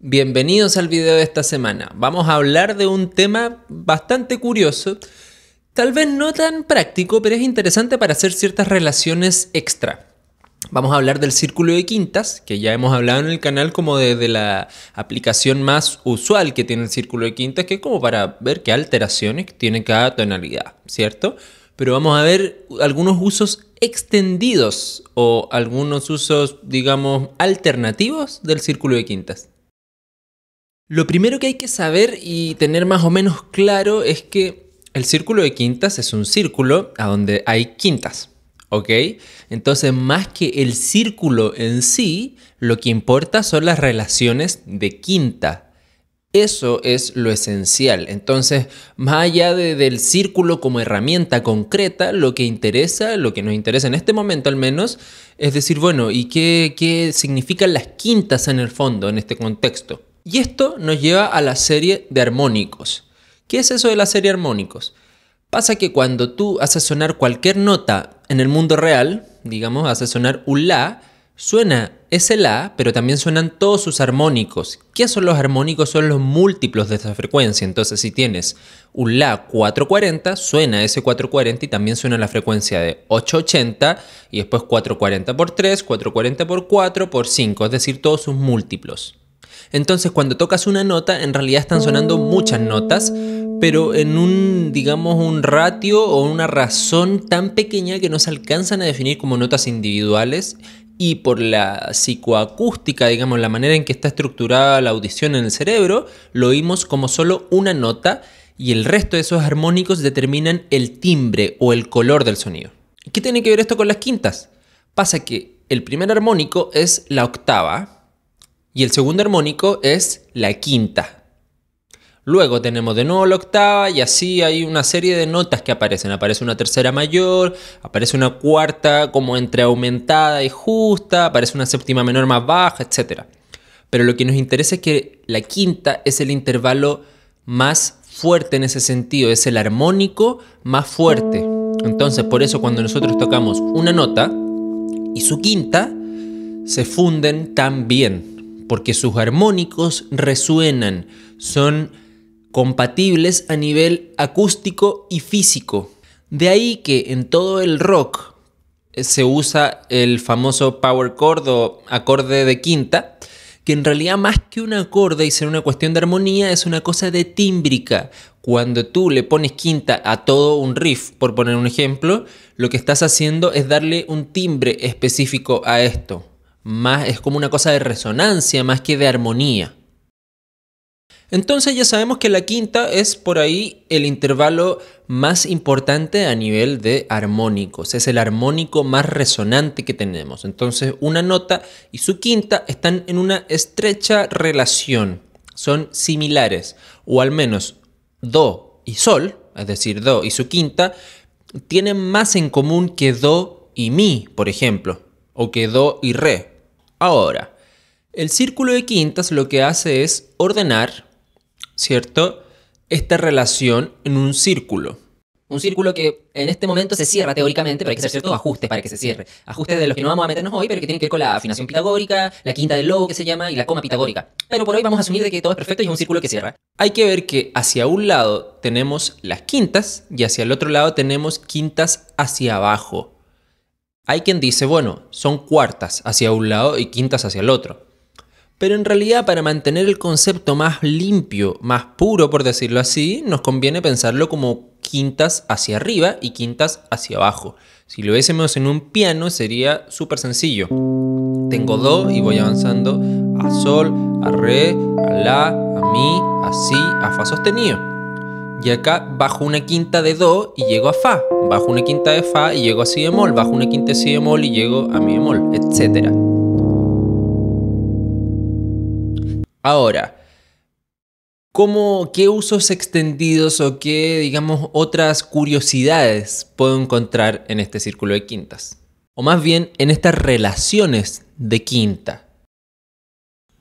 Bienvenidos al video de esta semana. Vamos a hablar de un tema bastante curioso, tal vez no tan práctico, pero es interesante para hacer ciertas relaciones extra. Vamos a hablar del círculo de quintas, que ya hemos hablado en el canal como de, la aplicación más usual que tiene el círculo de quintas, que es como para ver qué alteraciones tiene cada tonalidad, ¿cierto? Pero vamos a ver algunos usos extendidos o algunos usos, digamos, alternativos del círculo de quintas. Lo primero que hay que saber y tener más o menos claro es que el círculo de quintas es un círculo a donde hay quintas. ¿Ok? Entonces, más que el círculo en sí, lo que importa son las relaciones de quinta. Eso es lo esencial. Entonces, más allá del círculo como herramienta concreta, lo que interesa, lo que nos interesa en este momento al menos, es decir, bueno, ¿y qué, qué significan las quintas en el fondo, en este contexto? Y esto nos lleva a la serie de armónicos. ¿Qué es eso de la serie armónicos? Pasa que cuando tú haces sonar cualquier nota en el mundo real, digamos, haces sonar un la, suena ese la, pero también suenan todos sus armónicos. ¿Qué son los armónicos? Son los múltiplos de esa frecuencia. Entonces, si tienes un la 440, suena ese 440 y también suena la frecuencia de 880 y después 440 por 3, 440 por 4 por 5, es decir, todos sus múltiplos. Entonces cuando tocas una nota, en realidad están sonando muchas notas, pero en un, digamos, un ratio o una razón tan pequeña que no se alcanzan a definir como notas individuales y por la psicoacústica, digamos, la manera en que está estructurada la audición en el cerebro, lo oímos como solo una nota y el resto de esos armónicos determinan el timbre o el color del sonido. ¿Qué tiene que ver esto con las quintas? Pasa que el primer armónico es la octava, y el segundo armónico es la quinta. Luego tenemos de nuevo la octava y así hay una serie de notas que aparecen. Aparece una tercera mayor, aparece una cuarta como entre aumentada y justa, aparece una séptima menor más baja, etc. Pero lo que nos interesa es que la quinta es el intervalo más fuerte en ese sentido, es el armónico más fuerte. Entonces por eso cuando nosotros tocamos una nota y su quinta, se funden tan bien porque sus armónicos resuenan, son compatibles a nivel acústico y físico. De ahí que en todo el rock se usa el famoso power chord o acorde de quinta, que en realidad más que un acorde y ser una cuestión de armonía es una cosa de tímbrica. Cuando tú le pones quinta a todo un riff, por poner un ejemplo, lo que estás haciendo es darle un timbre específico a esto más es como una cosa de resonancia más que de armonía. Entonces ya sabemos que la quinta es por ahí el intervalo más importante a nivel de armónicos, es el armónico más resonante que tenemos. Entonces una nota y su quinta están en una estrecha relación, son similares, o al menos do y sol, es decir, do y su quinta, tienen más en común que do y mi, por ejemplo, o que do y re. Ahora, el círculo de quintas lo que hace es ordenar, ¿cierto? Esta relación en un círculo. Un círculo que en este momento se cierra teóricamente, pero hay que hacer ciertos ajustes para que se cierre. Ajustes de los que no vamos a meternos hoy, pero que tienen que ver con la afinación pitagórica, la quinta del logo que se llama y la coma pitagórica. Pero por hoy vamos a asumir de que todo es perfecto y es un círculo que cierra. Hay que ver que hacia un lado tenemos las quintas y hacia el otro lado tenemos quintas hacia abajo. Hay quien dice, bueno, son cuartas hacia un lado y quintas hacia el otro. Pero en realidad para mantener el concepto más limpio, más puro por decirlo así, nos conviene pensarlo como quintas hacia arriba y quintas hacia abajo. Si lo viésemos en un piano sería súper sencillo. Tengo do y voy avanzando a sol, a re, a la, a mi, a si, a fa sostenido. Y acá bajo una quinta de do y llego a fa. Bajo una quinta de fa y llego a si bemol. Bajo una quinta de si bemol y llego a mi bemol, etc. Ahora, ¿cómo, ¿qué usos extendidos o qué, digamos, otras curiosidades puedo encontrar en este círculo de quintas? O más bien en estas relaciones de quinta.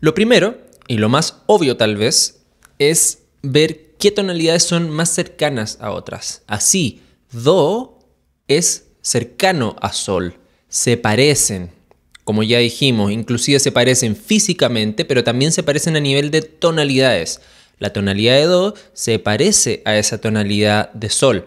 Lo primero, y lo más obvio tal vez, es ver qué tonalidades son más cercanas a otras. Así, Do es cercano a Sol, se parecen. como ya dijimos, inclusive se parecen físicamente, pero también se parecen a nivel de tonalidades. La tonalidad de Do se parece a esa tonalidad de Sol.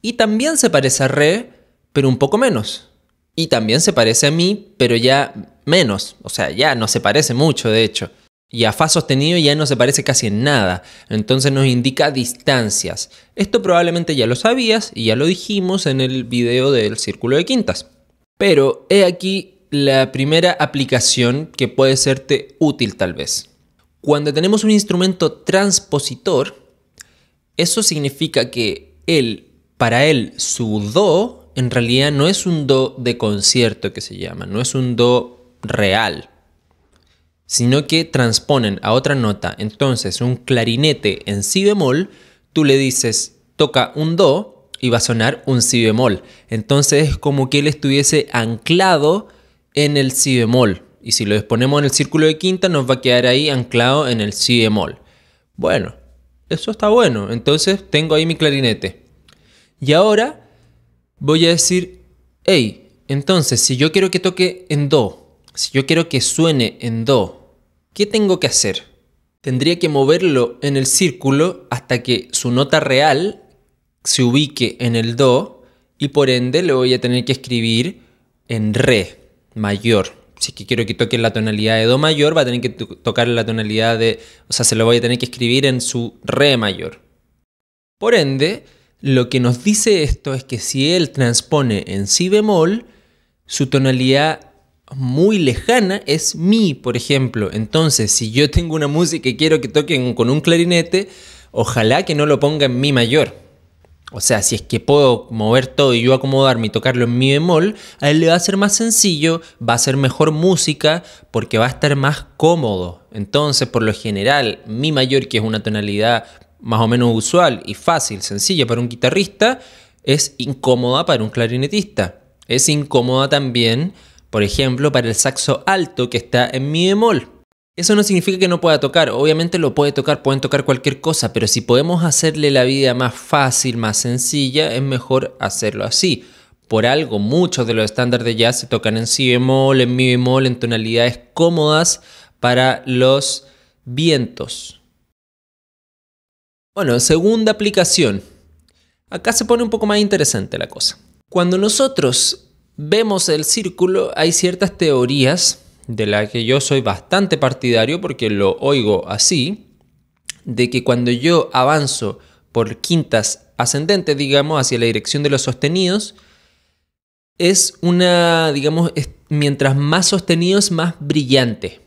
Y también se parece a Re, pero un poco menos. Y también se parece a Mi, pero ya menos. O sea, ya no se parece mucho, de hecho. Y a Fa sostenido ya no se parece casi en nada. Entonces nos indica distancias. Esto probablemente ya lo sabías y ya lo dijimos en el video del círculo de quintas. Pero he aquí la primera aplicación que puede serte útil tal vez. Cuando tenemos un instrumento transpositor, eso significa que él, para él, su do en realidad no es un do de concierto que se llama, no es un do real, sino que transponen a otra nota. Entonces, un clarinete en si bemol, tú le dices toca un do y va a sonar un si bemol. Entonces es como que él estuviese anclado en el si bemol. Y si lo exponemos en el círculo de quinta, nos va a quedar ahí anclado en el si bemol. Bueno, eso está bueno. Entonces tengo ahí mi clarinete. Y ahora voy a decir, hey, entonces si yo quiero que toque en do, si yo quiero que suene en do, ¿qué tengo que hacer? Tendría que moverlo en el círculo hasta que su nota real se ubique en el do y por ende le voy a tener que escribir en re mayor. Si es que quiero que toque la tonalidad de Do mayor, va a tener que tocar la tonalidad de... O sea, se lo voy a tener que escribir en su Re mayor. Por ende, lo que nos dice esto es que si él transpone en Si bemol, su tonalidad muy lejana es Mi, por ejemplo. Entonces, si yo tengo una música y quiero que toquen con un clarinete, ojalá que no lo ponga en Mi mayor o sea, si es que puedo mover todo y yo acomodarme y tocarlo en mi bemol, a él le va a ser más sencillo, va a ser mejor música porque va a estar más cómodo. Entonces, por lo general, mi mayor, que es una tonalidad más o menos usual y fácil, sencilla para un guitarrista, es incómoda para un clarinetista. Es incómoda también, por ejemplo, para el saxo alto que está en mi bemol. Eso no significa que no pueda tocar, obviamente lo puede tocar, pueden tocar cualquier cosa, pero si podemos hacerle la vida más fácil, más sencilla, es mejor hacerlo así. Por algo, muchos de los estándares de jazz se tocan en si bemol, en mi bemol, en tonalidades cómodas para los vientos. Bueno, segunda aplicación. Acá se pone un poco más interesante la cosa. Cuando nosotros vemos el círculo, hay ciertas teorías de la que yo soy bastante partidario porque lo oigo así, de que cuando yo avanzo por quintas ascendentes, digamos, hacia la dirección de los sostenidos, es una, digamos, mientras más sostenidos, más brillante.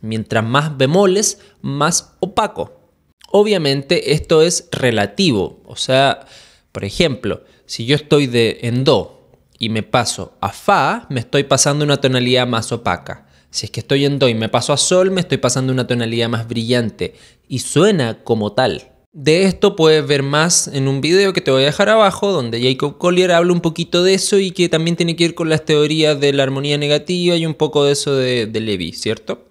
Mientras más bemoles, más opaco. Obviamente esto es relativo. O sea, por ejemplo, si yo estoy de, en Do y me paso a Fa, me estoy pasando una tonalidad más opaca. Si es que estoy en Do y me paso a Sol, me estoy pasando una tonalidad más brillante y suena como tal. De esto puedes ver más en un video que te voy a dejar abajo, donde Jacob Collier habla un poquito de eso y que también tiene que ver con las teorías de la armonía negativa y un poco de eso de, de Levi, ¿cierto?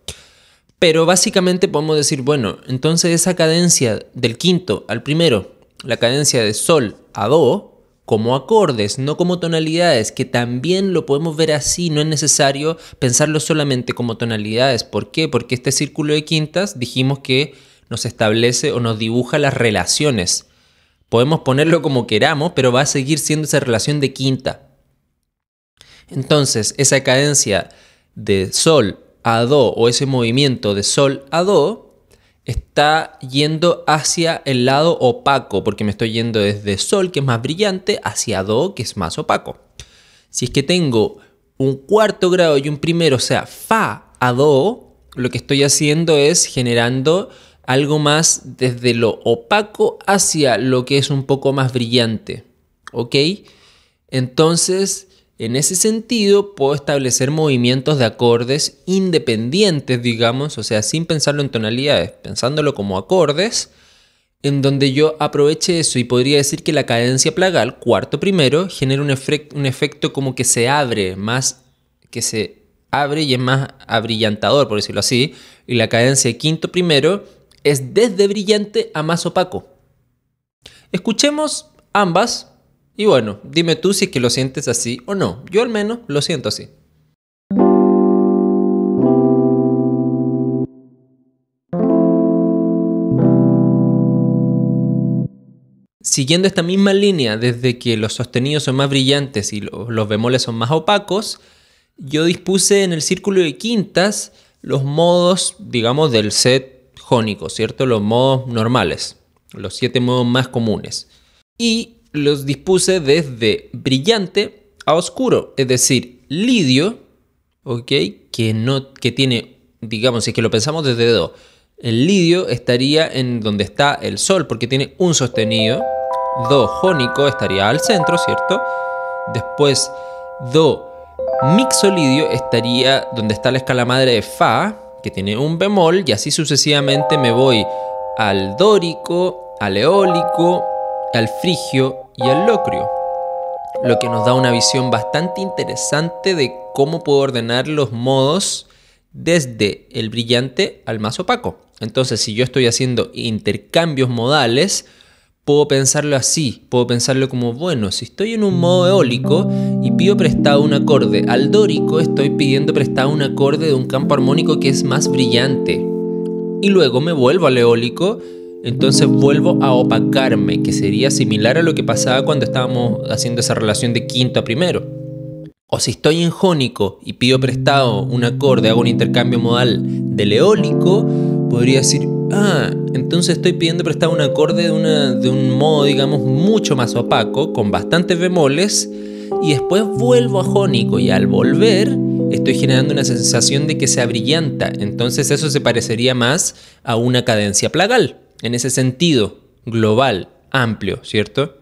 Pero básicamente podemos decir, bueno, entonces esa cadencia del quinto al primero, la cadencia de Sol a Do, como acordes, no como tonalidades, que también lo podemos ver así, no es necesario pensarlo solamente como tonalidades. ¿Por qué? Porque este círculo de quintas dijimos que nos establece o nos dibuja las relaciones. Podemos ponerlo como queramos, pero va a seguir siendo esa relación de quinta. Entonces, esa cadencia de sol a do o ese movimiento de sol a do está yendo hacia el lado opaco, porque me estoy yendo desde Sol, que es más brillante, hacia Do, que es más opaco. Si es que tengo un cuarto grado y un primero, o sea, Fa a Do, lo que estoy haciendo es generando algo más desde lo opaco hacia lo que es un poco más brillante. ¿Ok? Entonces, en ese sentido, puedo establecer movimientos de acordes independientes, digamos, o sea, sin pensarlo en tonalidades, pensándolo como acordes, en donde yo aproveche eso y podría decir que la cadencia plagal, cuarto primero, genera un, efecto como que se abre, más que se abre y es más abrillantador, por decirlo así, y la cadencia quinto primero es desde brillante a más opaco. Escuchemos ambas y bueno, dime tú si es que lo sientes así o no. Yo al menos lo siento así. Siguiendo esta misma línea, desde que los sostenidos son más brillantes y los bemoles son más opacos, yo dispuse en el círculo de quintas los modos, digamos, del set jónico, ¿cierto? Los modos normales, los siete modos más comunes. Y los dispuse desde brillante a oscuro, es decir, lidio, ¿ok? Que, no, que tiene, digamos, si es que lo pensamos desde Do, el lidio estaría en donde está el sol, porque tiene un sostenido. Do jónico estaría al centro, ¿cierto? Después, Do mixolidio estaría donde está la escala madre de Fa, que tiene un bemol, y así sucesivamente me voy al dórico, al eólico, al frigio y al locrio. Lo que nos da una visión bastante interesante de cómo puedo ordenar los modos desde el brillante al más opaco. Entonces, si yo estoy haciendo intercambios modales, puedo pensarlo así, puedo pensarlo como, bueno, si estoy en un modo eólico y pido prestado un acorde al dórico, estoy pidiendo prestado un acorde de un campo armónico que es más brillante. Y luego me vuelvo al eólico, entonces vuelvo a opacarme, que sería similar a lo que pasaba cuando estábamos haciendo esa relación de quinto a primero. O si estoy en jónico y pido prestado un acorde, hago un intercambio modal del eólico, podría decir, ah, entonces estoy pidiendo prestado un acorde de, de un modo, digamos, mucho más opaco, con bastantes bemoles, y después vuelvo a jónico y al volver estoy generando una sensación de que se abrillanta, entonces eso se parecería más a una cadencia plagal, en ese sentido, global, amplio, ¿cierto?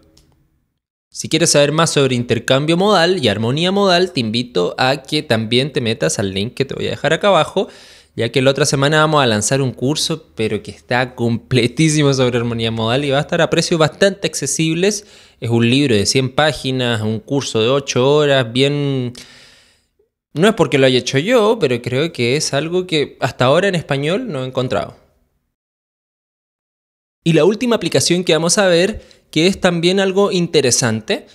Si quieres saber más sobre intercambio modal y armonía modal, te invito a que también te metas al link que te voy a dejar acá abajo ya que la otra semana vamos a lanzar un curso, pero que está completísimo sobre armonía modal y va a estar a precios bastante accesibles. Es un libro de 100 páginas, un curso de 8 horas, bien... No es porque lo haya hecho yo, pero creo que es algo que hasta ahora en español no he encontrado. Y la última aplicación que vamos a ver, que es también algo interesante,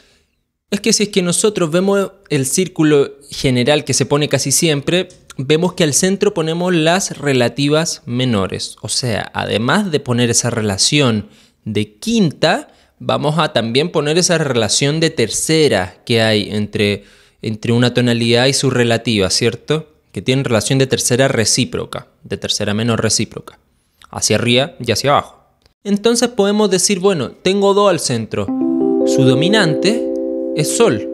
es que si es que nosotros vemos el círculo general que se pone casi siempre, vemos que al centro ponemos las relativas menores. O sea, además de poner esa relación de quinta, vamos a también poner esa relación de tercera que hay entre, entre una tonalidad y su relativa, ¿cierto? Que tienen relación de tercera recíproca, de tercera menor recíproca, hacia arriba y hacia abajo. Entonces podemos decir, bueno, tengo Do al centro. Su dominante es Sol,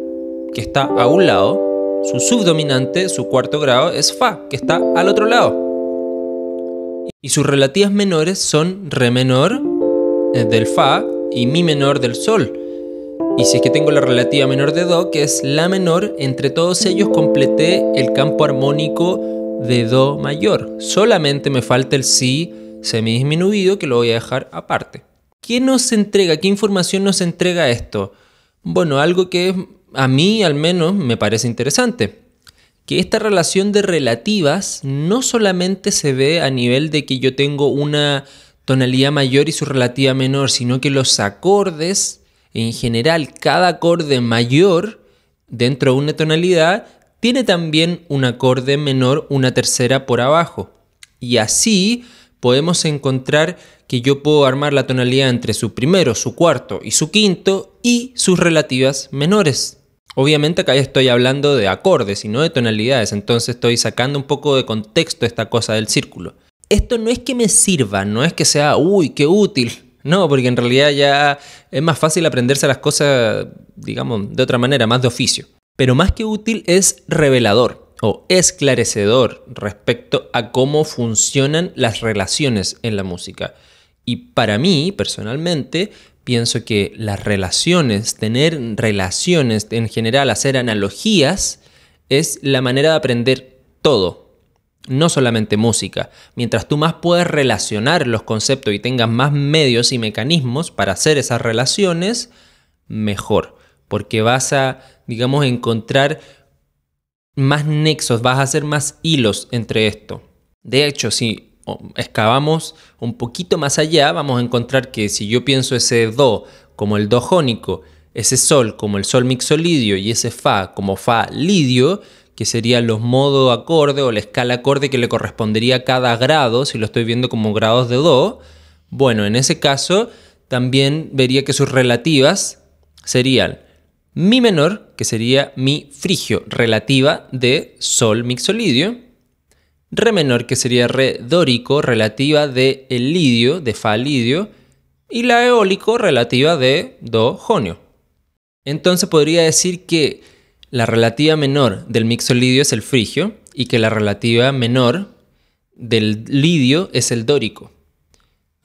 que está a un lado. Su subdominante, su cuarto grado, es Fa, que está al otro lado. Y sus relativas menores son Re menor eh, del Fa y Mi menor del Sol. Y si es que tengo la relativa menor de Do, que es La menor, entre todos ellos completé el campo armónico de Do mayor. Solamente me falta el Si semidisminuido que lo voy a dejar aparte. ¿Qué nos entrega? ¿Qué información nos entrega esto? Bueno, algo que a mí al menos me parece interesante. Que esta relación de relativas no solamente se ve a nivel de que yo tengo una tonalidad mayor y su relativa menor, sino que los acordes, en general, cada acorde mayor dentro de una tonalidad tiene también un acorde menor, una tercera por abajo. Y así podemos encontrar que yo puedo armar la tonalidad entre su primero, su cuarto y su quinto y sus relativas menores. Obviamente acá estoy hablando de acordes y no de tonalidades, entonces estoy sacando un poco de contexto esta cosa del círculo. Esto no es que me sirva, no es que sea, uy, qué útil. No, porque en realidad ya es más fácil aprenderse las cosas, digamos, de otra manera, más de oficio. Pero más que útil es revelador o esclarecedor respecto a cómo funcionan las relaciones en la música. Y para mí, personalmente, pienso que las relaciones, tener relaciones en general, hacer analogías, es la manera de aprender todo, no solamente música. Mientras tú más puedas relacionar los conceptos y tengas más medios y mecanismos para hacer esas relaciones, mejor, porque vas a, digamos, encontrar más nexos, vas a hacer más hilos entre esto. De hecho, si excavamos un poquito más allá, vamos a encontrar que si yo pienso ese Do como el Do jónico, ese Sol como el Sol mixolidio y ese Fa como Fa lidio, que serían los modos acorde o la escala acorde que le correspondería a cada grado, si lo estoy viendo como grados de Do, bueno, en ese caso también vería que sus relativas serían mi menor, que sería mi frigio, relativa de sol mixolidio, re menor, que sería re dórico, relativa de el lidio, de fa lidio, y la eólico, relativa de do jonio. Entonces podría decir que la relativa menor del mixolidio es el frigio y que la relativa menor del lidio es el dórico.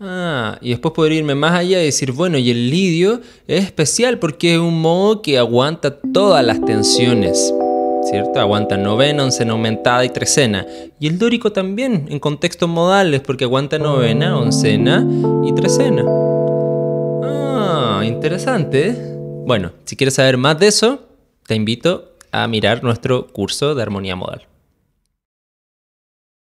Ah, y después podría irme más allá y decir, bueno, y el lidio es especial porque es un modo que aguanta todas las tensiones, ¿cierto? Aguanta novena, oncena aumentada y trecena. Y el dórico también, en contextos modales, porque aguanta novena, oncena y trecena. Ah, interesante. Bueno, si quieres saber más de eso, te invito a mirar nuestro curso de armonía modal.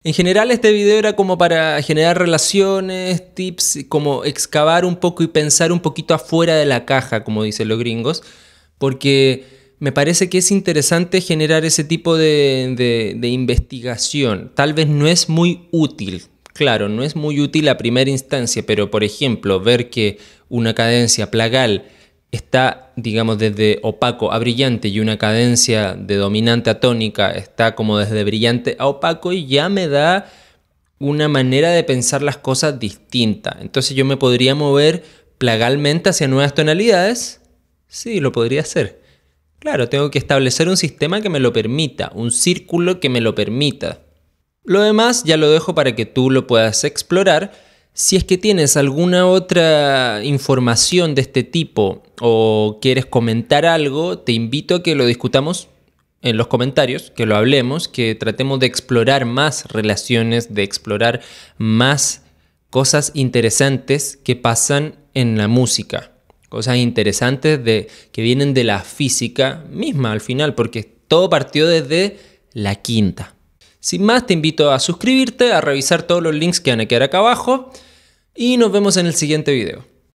En general este video era como para generar relaciones, tips, como excavar un poco y pensar un poquito afuera de la caja, como dicen los gringos, porque me parece que es interesante generar ese tipo de, de, investigación. Tal vez no es muy útil, claro, no es muy útil a primera instancia, pero por ejemplo, ver que una cadencia plagal está, digamos, desde opaco a brillante y una cadencia de dominante a tónica está como desde brillante a opaco y ya me da una manera de pensar las cosas distinta. Entonces yo me podría mover plagalmente hacia nuevas tonalidades. Sí, lo podría hacer. Claro, tengo que establecer un sistema que me lo permita, un círculo que me lo permita. Lo demás ya lo dejo para que tú lo puedas explorar si es que tienes alguna otra información de este tipo o quieres comentar algo, te invito a que lo discutamos en los comentarios, que lo hablemos, que tratemos de explorar más relaciones, de explorar más cosas interesantes que pasan en la música. Cosas interesantes de, que vienen de la física misma al final, porque todo partió desde la quinta. Sin más, te invito a suscribirte, a revisar todos los links que van a quedar acá abajo y nos vemos en el siguiente video.